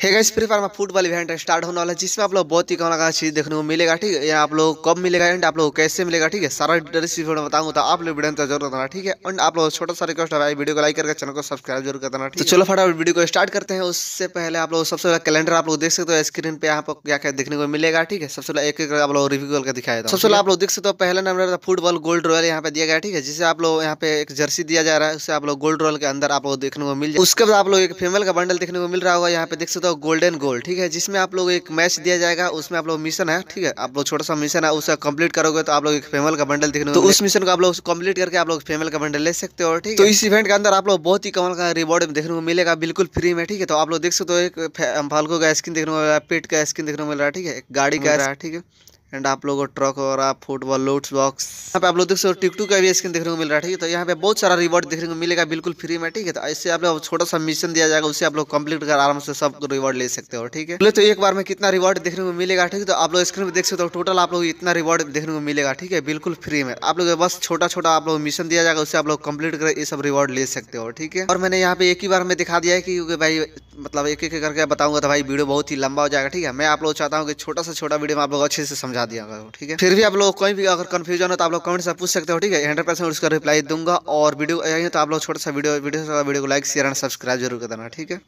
है guys free fire में football event start होने वाला है जिसमें आप लोग बहुत ही कौन लगा चीज़ देखने को मिलेगा ठीक है? या आप लोग कब मिलेगा एंड आप लोग कैसे मिलेगा ठीक है? सारा डिटेल्स इस वीडियो में बताऊँगा तो आप लोग वीडियो तो ज़रूर करना ठीक है? एंड आप लोग छोटा सा रिक्वेस्ट है वीडियो को लाइक करके चैनल को सब्सक्राइब ज़रूर कर देना तो चलो फटाफट वीडियो को स्टार्ट करते हैं उससे पहले आप लोग सबसे पहले कैलेंडर आप लोग देख सकते हो स्क्रीन पे यहाँ पर क्या क्या देखने को मिलेगा ठीक है? सबसे पहले एक एक आप लोग रिव्यू करके दिखाया था सबसे पहले आप लोग देख सकते हो पहले नंबर फुटबॉल गोल्ड रॉयल यहाँ पे दिया गया ठीक है? जिसे आप लोग यहाँ पे एक जर्सी दिया जा रहा है उससे आप लोग गोल्ड रॉयल के अंदर आप लोग देखने को मिल जाए। उसके बाद आप लोग एक फीमेल का बंडल देखने को मिल रहा होगा यहाँ पे देख सकते हो गोल्डन गोल्ड ठीक है? जिसमें आप लोग एक मैच दिया जाएगा उसमें आप लोग मिशन है ठीक है? आप लोग छोटा सा मिशन है उसे कंप्लीट करोगे तो आप लोग एक फेमल का बंडल दिखने तो उस मिशन को आप लोग कंप्लीट करके आप लोग फेमल का बंडल ले सकते हो ठीक है? तो इस इवेंट के अंदर आप लोग बहुत ही कमल का रिवॉर्ड देखने को मिलेगा बिल्कुल फ्री में ठीक है? तो आप लोग देख सकते हो एक फाल्को का स्किन देखने को मिल रहा है पेट का स्किन देखने को मिल रहा है ठीक है? गाड़ी का ठीक है। एंड आप लोगों को ट्रक आप फुटबॉल लोट्स बॉक्स यहाँ पे आप लोग देख सकते हो टिकटू का भी स्किन देखने को मिल रहा है, ठीक है? तो यहाँ पे बहुत सारा रिवॉर्ड देखने को मिलेगा, बिल्कुल फ्री में, ठीक है? तो ऐसे आप लोग छोटा सा मिशन दिया जाएगा, उससे आप लोग कंप्लीट कर आराम से सब रिवॉर्ड ले सकते हो, ठीक है? तो एक बार में कितना रिवॉर्ड देखने को मिलेगा, ठीक है? तो आप लोग स्क्रीन में देख सकते हो टोटल आप लोग इतना रिवॉर्ड देखने को मिलेगा, ठीक है? बिल्कुल फ्री में। आप लोग बस छोटा छोटा आप लोग मिशन दिया जाएगा, उससे आप लोग कंप्लीट कर ये सब रिवॉर्ड ले सकते हो, ठीक है? और मैंने यहाँ पे एक ही बार में दिखा दिया है कि भाई मतलब एक एक करके बताऊँगा तो भाई वीडियो बहुत ही लंबा हो जाएगा, ठीक है? मैं आप लोग चाहता हूँ कि छोटा सा छोटा वीडियो में आप लोग अच्छे से समझा दिया ठीक है? फिर भी आप लोग कोई भी अगर कन्फ्यूज़न हो तो आप लोग कमेंट से पूछ सकते हो, ठीक है? हंड्रेड परसेंट उसका रिप्लाई दूँगा और वीडियो तो आप लोग छोटा सा वीडियो वीडियो को लाइक शेयर एंड सब्सक्राइब ज़रूर कर देना, ठीक है?